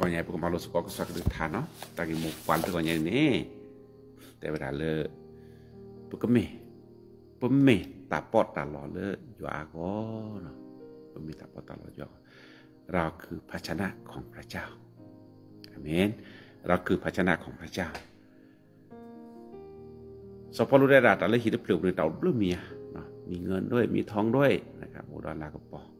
ก็ยังพวกมาลสกก็สักเดือทานเนาะตากิมุกฟันตัวก็ยังนี่แต่เวลาเลยพวกก็ไม่พวกไม่ตาปอดตาหล่อเลยอยู่อาก็เนาะพวกมีตาปอดตาหล่ออยู่เราคือภาชนะของพระเจ้าอเมน เราคือภาชนะของพระเจ้าสพรู้ได้ราแต่ละหิตเปลือกในเต่าเปลือกเมียเนาะมีเงินด้วยมีทองด้วยนะครับโอดอลลาร์ก็ปออันนี้กลายเนี่ยปาเตอบุลมีบุลทีละปูบาปาชาดออาแกตาปอตาลากปอปาพาวเลอันหลอกได้ดะปิลนอ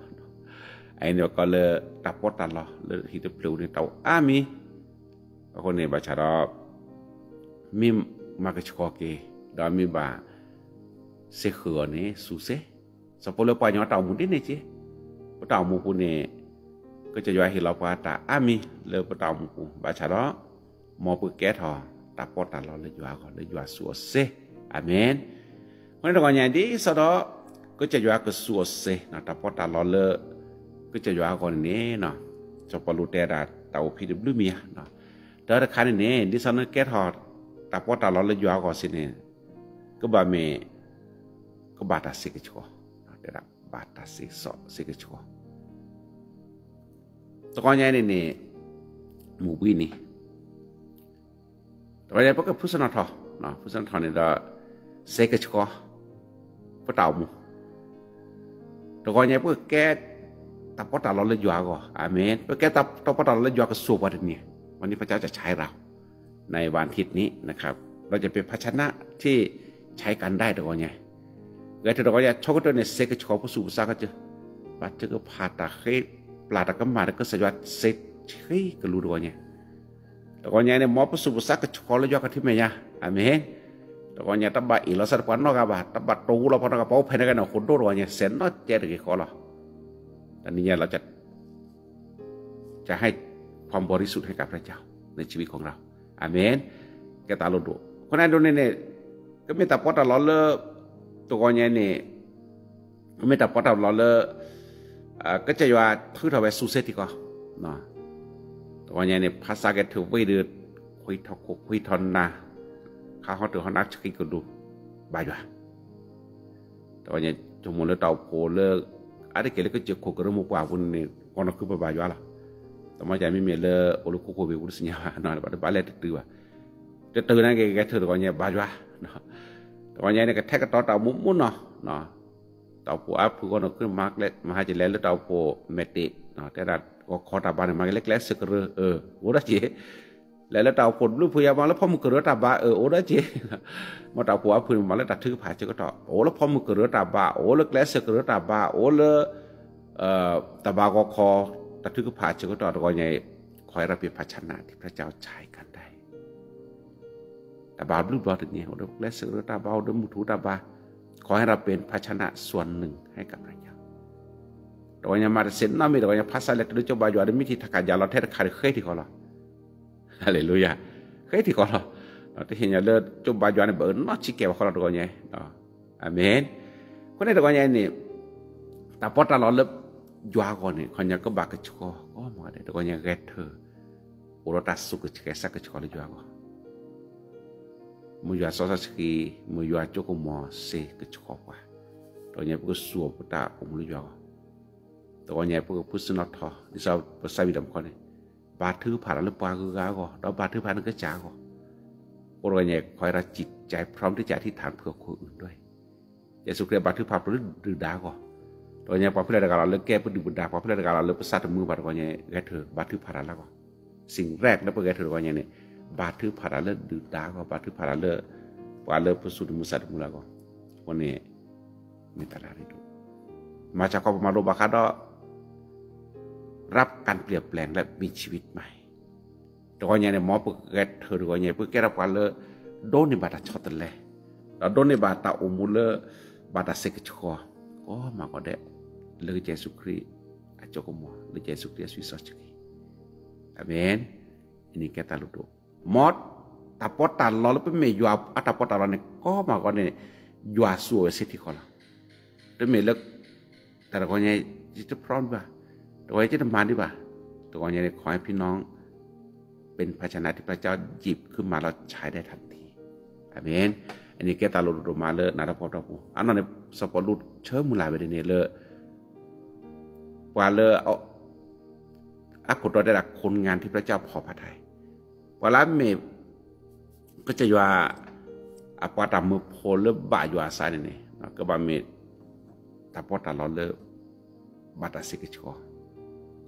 คือคักระตมุสักลักลาอบเพราะ ai nó có le tapot ta lo le hit plu ni tau ami ko ne ba cha đó mi ma cái chko ke đó mi ba se khờ ne su se sa po le pa nhỏ tàu mu đi này chứ pa tàu mu pu ne có cho hi lo pa ta ami le pa tàu mu pu ba cha đó mo pu ke tho tapot ta lo le jwa ko le jwa su se amen Còn đó nhà đi sau đó có cho jwa cái su se na tapot ta lo le ก็จะอยู่ก่อนนี้เนาะจะปลุเตระเตาพีดบลูเมียเนาะแต่ถ้าคันนี้ดิฉันแก้ทอดแต่พอตาเราเลยอยู่ก่อนสิเนี่ยก็บาเมก็บาตาสิกชัวเดี๋ยวบาตาสิกสอสิกชัวตะกอนยัยนี่นี่หมู่บีนี่แต่ว่าเนี่ยพวกผู้สนับทอเนาะผู้สนับทอเนี่ยเราเสกชัวพวกเต่าหมู่ตะกอนยัยพวกแก้ tapot Allah le jua go amen เพราะแกตับ tapot Allah le jua ก็สู้วันนี้วันนี้พระเจ้าจะใช้เรา ในวันทิศนี้นะครับ เราจะเป็นภาชนะที่ใช้กันได้ตัวไงเกิดตัวไงชกตัวเนี่ยเซกชอผู้สูสาก็จะบัดเจอผ่าตาเฮปลาตะก็มาแล้วก็สยดเซกเฮ้ก็รู้ตัวไงตัวไงเนี่ยมอผู้สูสาก็ชอแล้วยกกันที่ไหนยะอเมนตัวไงตับบะอีเราสัตว์ปนนอกกับบะตับบะตูเราพอนกับเป้าเพนกันเอาคนตัวไงเส้นนอเจอกี่ข้อหรอ อันนี้เราจะจะให้ความบริสุทธิ์ให้กับพระเจ้าในชีวิตของเราอาเมนแกตาลดูคนนั้นดูเนี่ยก็ไม่แต่พอตลอดเลยตัวเนี้ยเนี่ยไม่แต่พอตลอดเลยก็จะว่าทุกทว่าสุเสติก็เนาะตัวเนี้ยเนี่ยภาษาแกถือไว้เดือดคุยทอกคุยทอนนาข้าเขาถือเขานักชกิกดูบายว่าตัวเนี้ยจมูกเลยเต่าโผล่เลย ada kele ke je ko mo kwa bun ne, kono ku ba jwala. To ma jami me le olu lu ko be wul sinya na ba ba le tu ba te tu na ke ke tu ko nya ba jwa no to nya ne ke thek to ta mu mu no no tàu phụ áp phụ con nó cứ mắc lệ mà hai chỉ lẽ là tàu phụ mệt tị nó thế là có khó ta ba này mà cái lẽ lẽ sự cơ ờ vô đó chị แล้วแล้วตาขนลูกพยาบาลแล้วพ่อมือกิดเรือตาบาเออโอ้ได้เจมาตาผัวพื้นมาแล้วตัดทึ่อผาเจก็ต่อโอ้แล้วพ่อมือกิดเรือตาบาโอ้แล้วแกลสเกิดเรือตาบาโอ้และเอ่อตาบากอคอตัดทึ่อผาเจก็ต่อตะกอนใหญ่คอยระเปียภาชนะที่พระเจ้าใช้กันได้ตาบาลูกบอลถึงเนี่โอ้แล้วแกลสเรือตาบาโอ้แล้มุทูตาบาขอให้เราเป็นภาชนะส่วนหนึ่งให้กับพระเจ้าตะกอนใหญ่มาเซ็นน้ำมีตะกอนใหญ่ภาษาเล็กๆจ้าบาอยู่อันมิที่ทักการยาเราเทศคาร์เคยที่เขาเรา Nó thì hiện giờ coba jual này bớn nó chỉ kêu có lo doanya. Đó. Amen. Con này doanya này ta pot ta lo lep jual con này con nhà có bạc cái chua có mà đây doanya ghét thơ. Uro ta su cái cái sắc cái chua le jual con. Mu jual sosa siki mu jual cukup mo se cái chua qua. Doanya buku suo puta umulu jual con. ตัวใหญ่พวกพุทธนอทอที่เราภาษาวิดำคนนี้ บาดถือผ่านหรือปาคือกาก็เราบาดถือผ่านก็จ้าก็โอ้ยใหญ่คอยระจิตใจพร้อมที่จะที่ฐานเพื่อคนอื่นด้วยอย่าสุขเรียบาดถือผ่านหรือดื้อดาก็ตัวใหญ่พอพิจารณาเราเลิกแก้เพื่อดื้อดาพอพิจารณาเราเลิกประสาทมือบาดตัวใหญ่แกเถอบาดถือผ่านแล้วก็สิ่งแรกแล้วเพื่อแกเถอตัวใหญ่เนี่ยบาดถือผ่านแล้วดื้อดาก็บาดถือผ่านแล้วว่าเลิกประสุดมุสัตมุลาก็วันนี้มีตลาดดูมาจากความมาโรบาคาด รับการเปลี่ยนแปลงและมีชีวิตใหม่ตัวเนี่ยหมอปึกเกตเธอตัวเนี่ยปึกแกรับกันเลยโดนในบาดชอตเลยแล้วโดนในบาดตาอมุลเลบาดเสกชอก็มาก็ได้เลยเจสุครีอาจก็มัวเลยเจสุครีสวิสอชกีอเมน ini kita ludo mod ตาปอตาลอลเป็นเมยออัตาปอตาลอเนี่ยก็มาก่อนเนี่ยยัวสัวเสิที่คนละแต่เมลึกแต่ละคนเนี่ยจะพร้อมป่ะตัวจะทำมาดีป่ะตัวเนี่ยขอให้พี่น้อง เป็นภาชนะที่พระเจ้าหยิบขึ้นมาแล้วใช้ได้ทันทีอาเมนอันนี้แกตาลุดมาเลยนาราพอตาปูอันนั้นเนี่ยสปอรุดเชื่อมุลาไปเนี่ยเลยว่าเลยเอาอักขุดได้ละคนงานที่พระเจ้าพอพระทัยว่าละเมก็จะว่าอาปาตามือโพลบ่าอยู่อาศัยนี่ก็บาเมตาปอตาลอเลบาตาสิกิชอนนซาสิกอนตาชมิชมสิกชอตาตาอดิสระก็เกลือดก็จะว่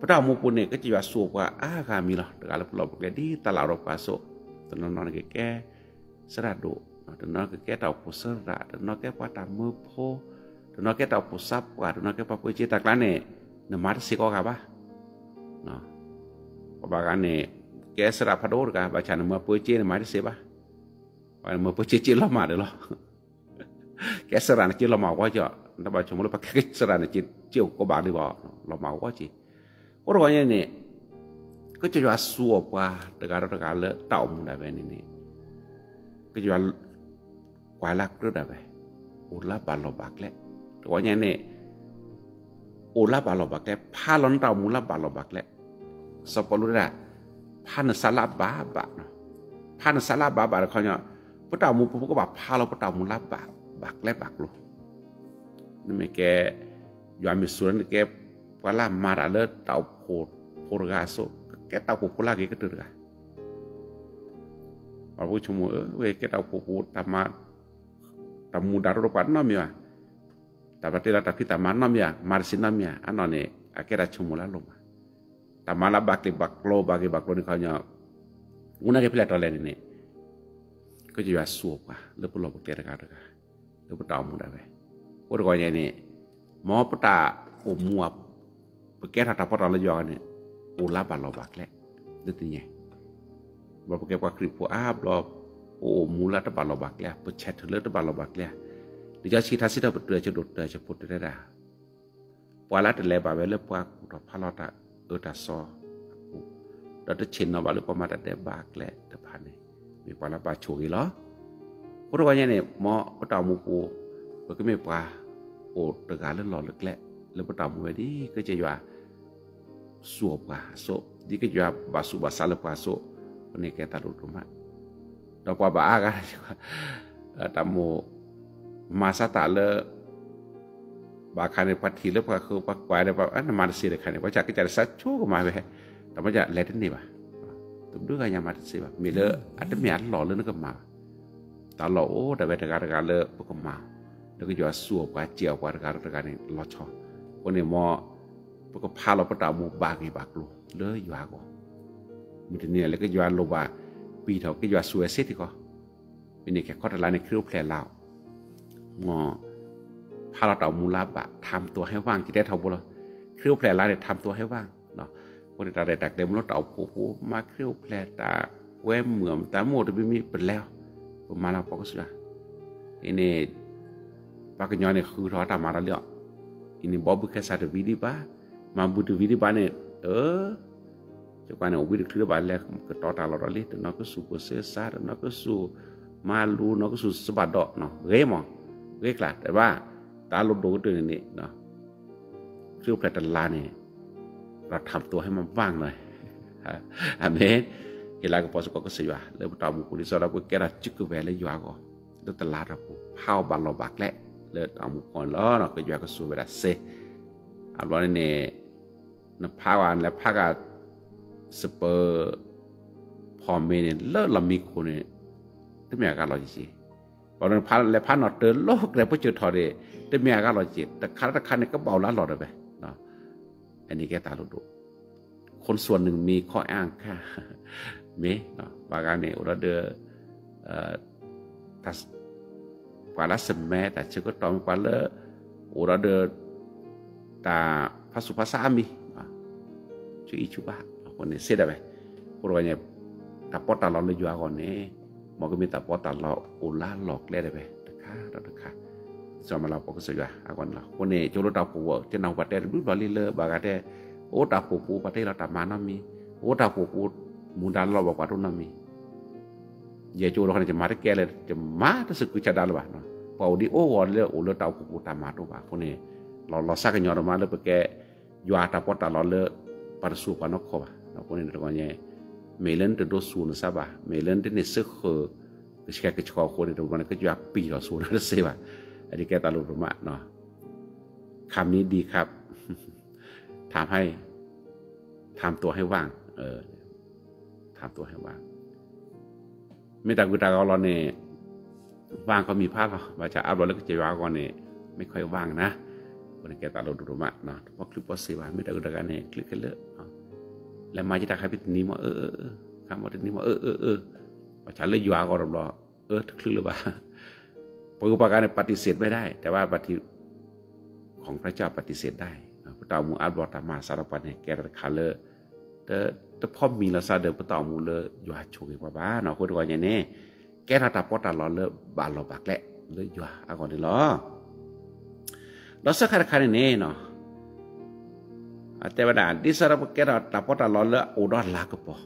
ลยัวคนนี่ก็แบบมีตาปอตาลอเลบาลอบักแล้วโอล่าหลอกได้แต่ไปพระเจ้ามุปุนเนี่ยก็จะว่าสูบว่าอ้าคามีหรอแต่ก orangnya nih kecuali suap wah negara negara tahu muda ben ini kecuali kualak tuh dah ben ulah balobak le orangnya nih ulah balobak le palon tahu mula balobak le sepuluh dah pan salah baba pan salah baba kalau ပတာမူပပကဘာဖာလပတာမူလာဘာဘက်လဲဘက်လို့နမေကဲယောမီဆူရန်ကဲပလာမာရလတောက် kur kur gaso kita kuku lagi ke dera aku cuma eh, kita kuku tama tamu daru pak nam ya. Tapi tidak tapi tama nam ya marsin nam ya. Anone akhirnya cuma lalu tama lah bakli baklo bagi baklo ini kalau nyaw guna kepilah tolen ini. Kau jual suap lah lepas lompat dera kau dera lepas tamu Orang kau ini mau peta umuap muap porque rata por la yo ne ula ba lo bak le de tinya ba porque kwa kripo a blo o mula ta ba lo bak le pe chat le ta ba lo bak le di ja chi tha si ta pe de che do de che put de da pwa la de le ba be le pwa ku ta pha lo ta e ta so da de chin no ba le pa ma ta de bak le ta pha ne mi pwa la ba chu gi lo ko ro ne mo pa ta mu ku pe ke me pwa o de ga le lo le le le pa ta mu di ke che yo suopa so di ke jua basu basale pa so ne ke ta ru rumah do pa ba aga tamu masa ta le ba khane pati le pa ko pa kwa le pa an ma si le khane pa cha ke cha sa chu ko ma be ta ma ja le ni ba tum du ga nya ma si ba mi le at mi at lo le ne ko ma ta lo o da be ta ga ga le pa ko ma แล้วก็จะสัวกว่าเจียวกว่าการการนี่รอชอคนนี้มอ poko phalo pata mu bagi baklu le yua ko mi ne le ke yua lo ba pi tho ke yua suwe se ti ko mi ne ke ko ta la ne kru phle lao ngo พาเราเต่ามูลาบะทำตัวให้ว่างที่ได้ทำบุญเครี่ยวแผลลาเนี่ยทำตัวให้ว่างเนาะคนตาได้ตักเมรถเต่าผู้ผู้มาเครี่ยเหมือมตาโมดไม่มีเป็นแล้วประมาณเราพอก็สุดอันนี้ปาเนี่ยคือทอตามาแล้วเนี่ยอันนี้บ๊อบบุคคลสัตว์วิดีบ้า mambu tu vidi bane e cho kwane o vidi kle bale ke tota lo li to no ko su ko se sa no ko su malu no ko su sabado no ge mo ge kla แต่ว่าตาลดดูตัวนี้เนาะคือแพลตลาเนี่ยเราทำตัวให้มันว่างหน่อยอเมน kila ko poso ko se ywa le ta mu kuli so ra ko kera chik ko vele ywa ko do ta la ra ko how ba lo bak le le ta mu kon lo no ko ywa ko su vera se a lo ne นภาวานและภาคสเปอร์พอเมเนี่ยเลิศลำมีคนเนี่ยที่มีอาการลอยจีบอกนั้นพันและพันนอเตอร์โลกและพระจุ ดทอเดที่มีอาการลอยจีแต่คันตะคันเนี่ยก็เบาล้านหลอดไปเนาะอันนี้แกตาลุดุคนส่วนหนึ่งมีข้ออ้างค่ะเมเนาะบางการเนี่ยอุรเดอ ta quả lá sầm mẹ ta chưa có tóm quả lơ ủa đó được ta phát xuất phát xa mi chú ý chú ba còn này xe đây rồi nhỉ ta bỏ ta lo lấy dọa còn này mà cái mình ta bỏ ta lo ủa lá lọt lên đây được khá đó được khá cho mà เราปกติว่าอาก่อนเราคนนี้จุดเราปูจะนำประเทศรู้บริ chui chupa kone seda be urwanya tapota lo le jua kone mo ke mita pota lo ula lok le de be deka deka sama la pok se jua akon la kone cholo ta puwo te nang pate bu bali le bagate o ta pupu pate la ta mana mi o ta pupu mundan lo ba kwatu na mi ye cholo kone jemare kele jema ta se kucha dal ba no pa odi o won le ulo ta pupu ta ma to ba kone lo lo sa ke nyoro ma le pe ke jua ta pota lo le par su pa no ko ba no ko ne ko ne me len te do su no sa ba me len te ne se kho ke ska ke chko ko ne to ne ke ya pi lo su na se ba อันนี้แกตาลุรุมะเนาะคำนี้ดีครับทำให้ทำตัวให้ว่าง เออทำตัวให้ว่างไม่แต่กูตาเราเนี่ยว่างก็มีภาพว่าจะอัพโหลดแล้วก็จะว่างก่อนเนี่ยไม่ค่อยว่างนะ คนแกตาลุรุมะเนะเพราะคลิปว่าสิว่าไม่แต่กูตากันเนี่ยคลิกกันเลยแล้วมาจะตาใครพินี้มาเออเออคำว่าที่นี้มาเออเออเออว่าฉันเลยอยู่อะก็รอเออคลิกเลยว่าปฏิปการปฏิเสธไม่ได้ แต่ว่าปฏิของพระเจ้าปฏิเสธได้พระเจ้ามูอัลบอตามาสารพันเนี่ยแกระคาเลแต่แต่พ่อมีละซาเดอพระเจ้ามูเลอยู่าชูกว่าบ้าเนาะคนว่าอย่างนี้แกระตาปอตาลอเลอบาลอบักแหละเลยอยู่อาก่อนนี่ลอเรา สักขนาดนี้เนาะแต่ว่าด่านที่สารพันแกระตาปอตาลอเลอุดรลากระปอ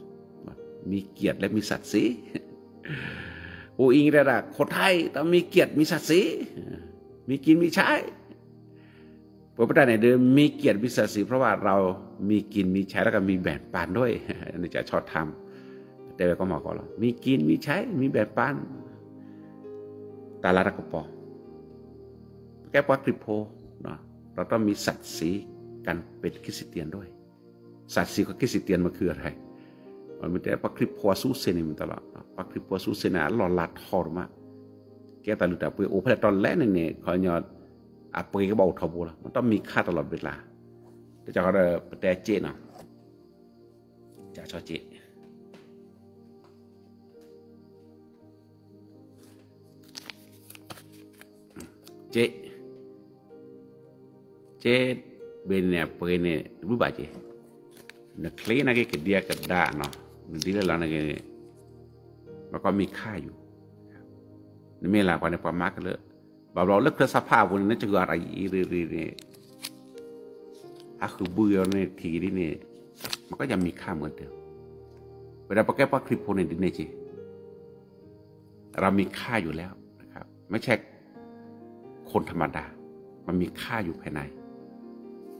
มีเกียรติและมีศักดิ์ศรีอูอิงระดับคนไทยต้องมีเกียรติมีศักดิ์ศรีมีกินมีใช้พระพุทธเจ้านเดิมมีเกียรติมีศักดิ์ศรีเพราะว่าเรามีกินมีใช้แล้วก็มีแบ่งปันด้วยอันนี้จะชอบทำแต่ก็มาก่อนเรามีกินมีใช้มีแบ่งปันตาลาตะกปอแกปักคริโพ เราต้องมีสัตดิ์ศรีกันเป็นคริสเตียนด้วยสัตดิ์ศรีกับคริสเตียนมันคืออะไรมันมีแต่ปักคริพัวสู้เซนิมันตลอดปักคริพัวสู้เซนาหล่อหลัดทอรมาแกตาลุดาเปโอ้พระตอนแรกเนี่ยขอยอดอาเปก็เบาทบูละมันต้องมีค่าตลอดเวลาแต่จะเขาเดแต่เจนอะจะชอเจเจ ลากว่าในความมากเลยแบบเราเลิกเพื่อสภาพวันนี้จะเกิดอะไรอีรีรีนี่ถ้าคือเบื่อในทีนี้นี่มันก็ยังมีค่าเหมือนเดิมเวลาปะแก้ปัคลิปโพนดินเนจีเรามีค่าอยู่แล้วนะครับ ไม่ใช่คนธรรมดา มันมีค่าอยู่ภายใน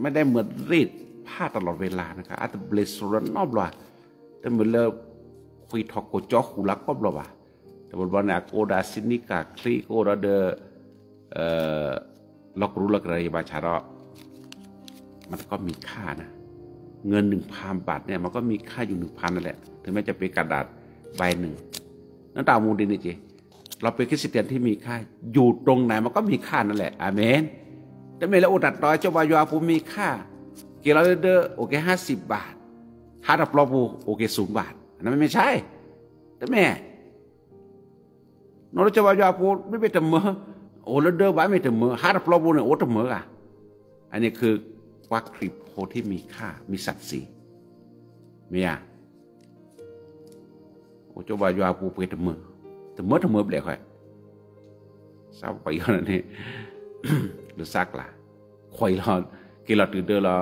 ไม่ได้เหมือนรีดผ้าตลอดเวลานะครับอาจจะเบลสรนอบลว่าแต่เหมือนเราคุยทอกโกจอคูลักก็บลว่าแต่บนวันนี้โอดาซินิกาคลีโอดาเดเอ่อล็อกรู้ล็อกอะไรบาชาระมันก็มีค่านะ เงินหนึ่งพันบาทเนี่ยมันก็มีค่าอยู่หนึ่งพันนั่นแหละ ถึงแม้จะเป็นกระดาษใบหนึ่งนั่นตามมูลดีนี่จีเราเป็นคริสเตียนที่มีค่า อยู่ตรงไหนมันก็มีค่านั่นแหละอาเมน แต่ไม่ละอุดัดต่อยเจ้าวายาภูมีค่ากี่ยวกับเดอโอเคห้าสิบบาทฮาร์ดปลอบูโอเคศูนย์บาทนั้นไม่ใช่แต่แม่นรจะว่าจะพูไม่เป็นเมือโอ้แล้วเดินไปไม่ถึงมือฮาร์ดปลอบูเนี่ยโอ้ถึงมืออะอันนี้คือวักคลิปโพที่มีค่ามีศักดิ์ศรีเมียโอ้เจะว่าจะพูไปถึงมือถึงมือถึงมือเปล่าค่อยทราบไปขนาดนี้ หรือซักล่ะคอยเรากี่เราตื่นเดินเรา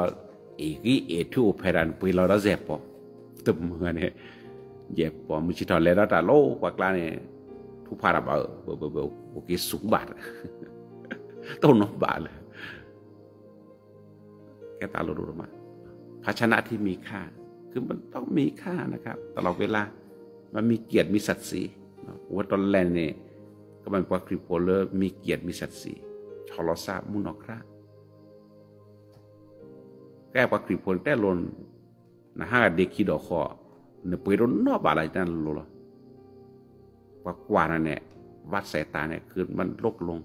อีกอีเอทูเพรันไปเราเราเจ็บปอตึมมือเนี่ย dẹp bỏ mình chỉ thằng lẽ đó trả lô hoặc là này thu pha là bảo bảo bảo bảo một cái súng bạt tôi nó bạt เลยแกตาลุรุมาภาชนะที่มีค่า คือมันต้องมีค่านะครับ ตลอดเวลา มันมีเกียรติมีศักดิ์ศรีว่าตอนแรกเนี่ยก็มันปากริโพเลอร์มีเกียรติมีศักดิ์ศรี ชอลซามุนอคราแก้ปากริโพลแต่ลนนะฮะเด็กขีดอกคอเนปรนนอบอะไรนั่นลุลปากว่ากว่านั่นเนี่ยวัดสายตาเนี่ยคือมันลกลง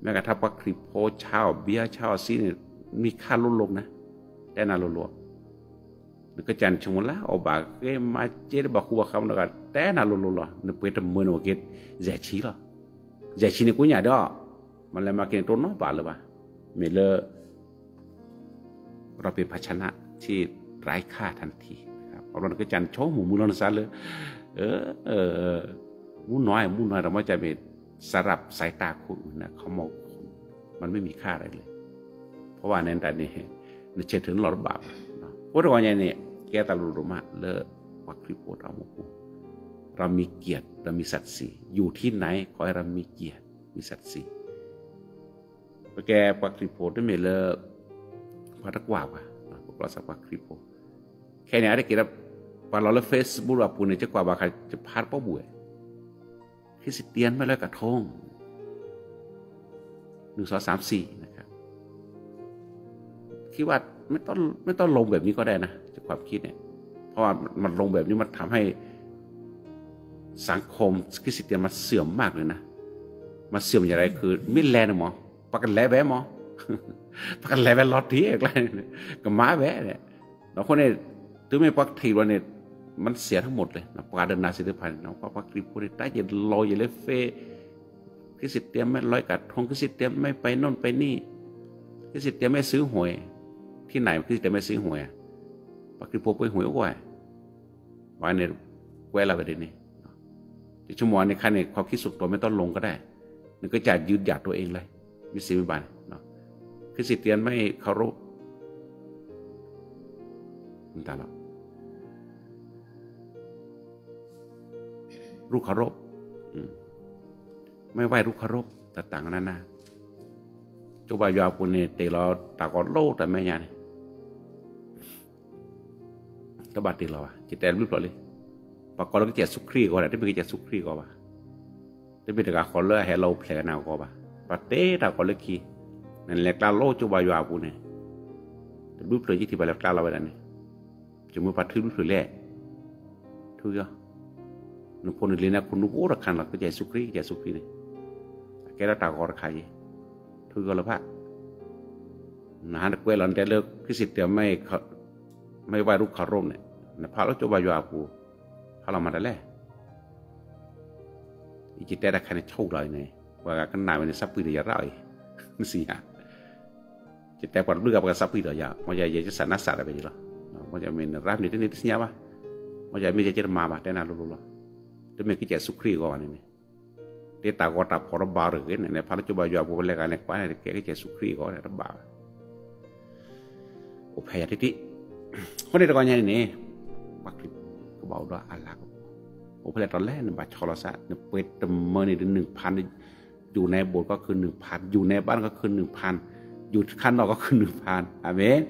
แม้กระทั่งปากริโพเช่าเบียเช่าซีเนี่ยมีค่าลดลงนะแต่น่าลดลงนึกจันชงละเอาบากเกมาเจดบักหัวคำนักแต่น่าลดลงละนึกไปทำมือนวกิดเจชีละเจชีเนี่ยกูเนี่ยดอ มันเลยมาเกินตัวน้อบาลเลยปะเมเลเราเป็นภาชนะที่ไร้ค่าทันทีครับเราก็จันโชว์หมูมูลนซาเลยเออเออมูน้อยมูน้อยเราไม่จะเป็นสลับสายตาคนอื่นนะเขามองมันไม่มีค่าอะไรเลย เพราะว่าในแต่นี้ในเชิดถึงหลอดบาปเพราะว่าอย่างนี้แกตาลุรุมาเลอะวักคริโปเราโมกุเรามีเกียรติเรามีศักดิ์ศรีอยู่ที่ไหนขอให้เรามีเกียรติมีศักดิ์ศรี แกปักคริโปได้เมเลอะพัตกว่าป่ะพวกเราสักปักคริโปแค่นี้ได้เกี่ยวกับปาเราเลเฟซบุ๊กว่าปูนจะกว่าบาใครจะพาดป้อบุ๋ยคริสเตียนไม่เลยกระทงหนึ่งสองสามสี่นะครับคิดว่าไม่ต้องไม่ต้องลงแบบนี้ก็ได้นะจากความคิดเนี่ย เพราะว่ามันลงแบบนี้มันทำให้สังคมคริสเตียนมันเสื่อมมากเลยนะ มันเสื่อมอย่างไรคือมิแลนหมอ ปากกันแล้แวมอปากกันแล้แวลอตทีอะไรก็ม้าแวเนี่ยเราคนเนี้ถึงไม่ปักทีวันเนี่ยมันเสียทั้งหมดเลยนะปาเดินนาสิทธิพันธ์นะปักปักทีพูดได้จะลอยอย่าเลเฟคริสเตียนไม่ลอยกัดทองคริสเตียนไม่ไปน่นไปนี่คริสเตียนไม่ซื้อหวย ที่ไหนคริสเตียนไม่ซื้อหวยปักทีพูดไปหวยก็ว่าวันเนี้แวะเราไปเดี๋ยวนี้ชั่วโมงในขั้นในความคิดสุดตัวไม่ต้องลงก็ได้นึกก็จะยืดหยัดตัวเองเลย มีสีมีบานเนาะคริสเตียนไม่เคารพมันตาเรารูกเคารพไม่ไหวรูกเคารพแต่ต่างกันนะจุบายาปุเนเตลอตากอดโลกแต่ไม่ยานี่ตบัดตีเราอะจิตแต่รูปเราเลยปากกอเราก็เจ็ดสุครีก็ได้ที่ม่เจ็ดสุครีก็ว่าที่เป็นการขอเลือให้เราแผลหนาวก็ว่า ปาเต้ตากอเลือคีนั่นแหละกลาโลจุบายาปุเนรูปเลยยี่ที่ไปแล้วกลาเราไปแล้วนี่จะมือปัดทื่รูปเลยแหละทุกอย่างนุพนเลยนะคุณนุโอระคันหลักก็ใจสุครีใจสุครีนี่แกเราตากอระคายทุกอย่างละพะนะฮะเวลาแต่เลิกพิสิทธิ์เดียวไม่ไม่ไหวรูปคารมเนี่ยนะพระเราจุบายาปูพระเรามาได้แล้วอีจิตแต่ละคันโชคเลยเนี่ย ว่ากันนายมันสับปีเดียร์ไรนั่นสิฮะจิตแต่ปวดเลือกกับสับปีเดียร์มันจะยังจะสนับสนุนไปดีหรอมันจะมีรับนิดนิดสิเนี่ยป่ะมันจะมีจะจะมาป่ะแต่น่ารู้ๆหรอจะมีกิจสุครีก่อนนี่เดี๋ยวตากอตับพอระบาหรือเนี่ยในพระราชบายาบุเรกันเนี่ยกว่านี่ยแกก็จะสุครีก่อนเนี่ยระบาโอเพยทิติคนนี้ตะกอนยังนี่ปักคลิปก็บอกว่าอะไรก็โอเพยตอนแรกเนี่ยบัตรชลสัตเนี่ยเปิดตมอนี่หนึ่งพัน อยู่ในโบสถ์ก็คือหนึ่งพันอยู่ในบ้านก็คือหนึ่งพันอยู่ข้างนอกก็คือหนึ่งพันอเมน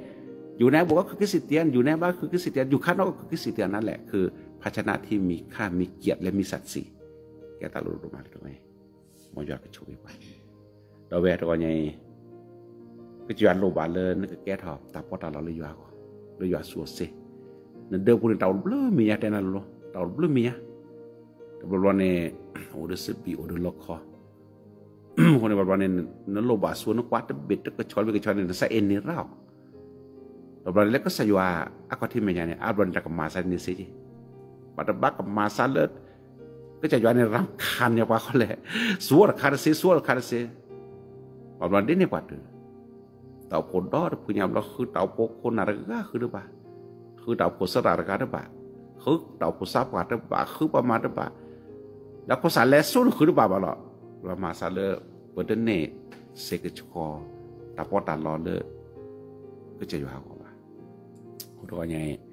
อยู่ในโบสถ์ก็คือคริสเตียน อยู่ในบ้านคือคริสเตียน อยู่ข้างนอกก็คือคริสเตียนนั่นแหละคือภาชนะที่มีค่ามีเกียรติและมีศักดิ์ศรีแกตาลุรุมาตรงไหนมอยอดก็ช่วยไปเราแวะตัวใหญ่ก็จวนโลบาเลยนึกแกถอบตาปอตาเราเลยยู่อะเลยยู่สัวเซนั่นเดิมพูดเต่าเบลมีอะแต่นั่นโลเต่าเบลมีอะแต่บลวันนี้โอ้ดือดสิบีโอ้ดือดล็อกคอ คนในบอลวันนี้นั่นโลบาส่วนนักวัดเบ็ดก็ชอนไปก็ชอนเนี่ยใส่เอ็นนี่เราเราบอลเล็กก็สยว่าอากาศที่ไม่ยาเนี่ยอาบอลจากมาสันนี่สิ pada bak masalah kejajuan rangkan ya pak oleh suara karse suara karse Orang dia ni pada tau kodor punya belah khu tau poko naraga khu de ba khu tau po sara raga de ba khu tau po sap ka de ba khu pa ma de ba la po sa le sun khu de ba ba lo la ma sa le pada ne se ke chko ta po ta lo le ke je yo ha ko ba ko do nyai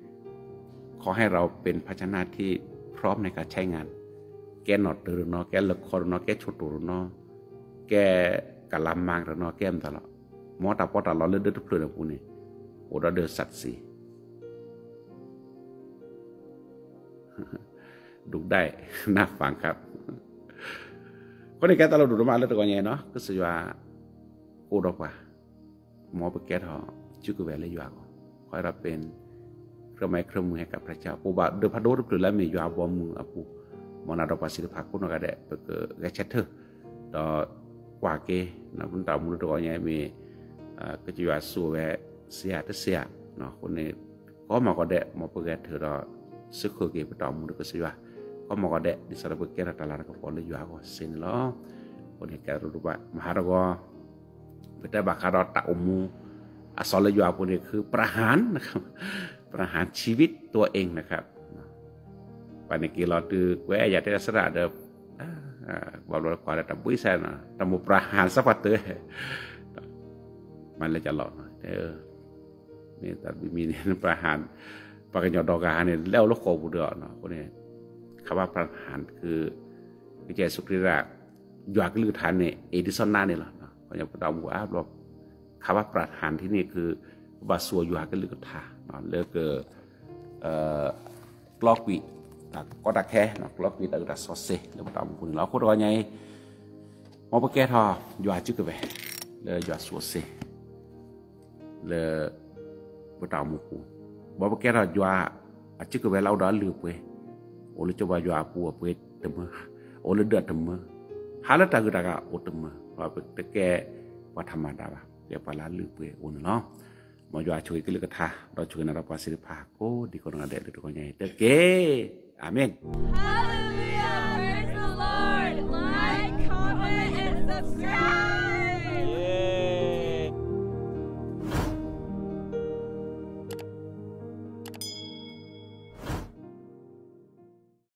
ขอให้เราเป็นภาชนะที่พร้อมในการใช้งาน แกหนอดหรือเนาะแกละครเนาะแกชุดหรือเนาะแกกะลำมางหรือเนาะแก้มตลอดมอตาปอตาเราเลือดทุกเรื่องพวกนี้โอ้เราเดือดสัตว์สิดูได้น่าฟังครับ คนนี้แกตลอดดูมาแล้วตัวนี้เนาะก็สิว่าโคดอกว่าหมอไปแกทอจุกเวลเลยอยู่อะคอยรับเป็นเครื่องไม้เครื่องมือให้กับพระเจ้าปูบาเดือพระโดดหรือแล้วมียาบอมืออปูมอนาดอกภาษีภาคุณก็ได้เปิดแกเช็ดเถอะต่อกว่าเกนะพุ่นตามุนตัวนี้มีก็จะว่าสู้แวเสียตเสียเนาะคนนี้ก็มาก็ได้มาเปิดเถอะเราสึกเคยเก็บต่อมุนก็สิว่า ko mo ko de di sara bu kera tala ko pole yu ako sin lo ko ni ka ru ba mahara go แต่บาคารอตะอมูอสรยาพวกนี้คือประหารนะครับ ประหารชีวิตตัวเองนะครับปานิกีเราตือแวอยากได้สระเดิมบอกเราขอได้ตับบุ้ยแซนตับมุประหารสัพักเตอมันเลยจะหลอกเออนี่แต่มีเนี่ยประหารปากกยอดอกาเนี่ยแล้วลูกโคบุเดอเนาะพวกนี้ คำว่าประหารคือวิจัยสุริระยากลือทานเนี่ยเอดิสันนาเนี่ยหรอพยาพดามูอาบบอกคำว่าประหารที่นี่คือบาสัวอยู่หากลือกทาเนาะเลิกเอ่อกลอกวีตักก็ตักแค่เนาะกลอกวีตักตักซอสเซ่แล้วพดามูคุณเราโคตรว่าไงมอปแกทออยู่หาจุกไปเลยอยู่หาสัวเซ่เลยพดามูคุณมอปแกทออยู่หาจุกไปเราดอลือไป ole coba jua apu apu tema ole da tema hala ta gura ga o tema wa pe te ke wa thama da ba ke pala lu pe on lo mo jua chui ke le ka tha do chui na ra pa sri pha ko di ko na de de ko nyai te ke amen hallelujah praise the lord like comment and subscribe